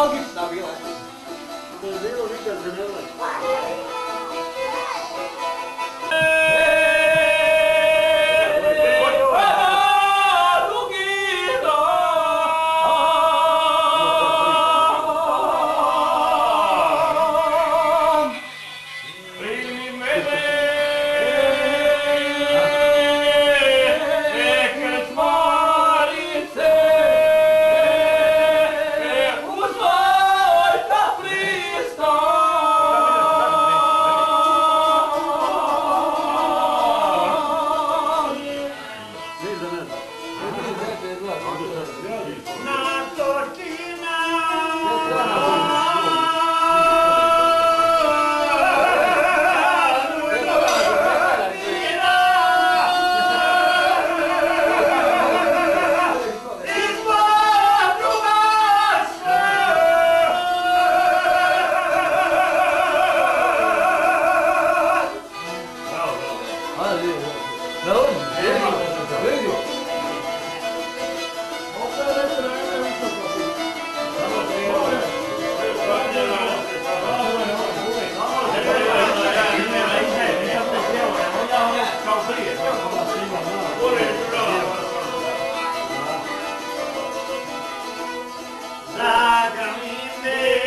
Não Davi lá. Inclusive, não vi que as janelas. Amen.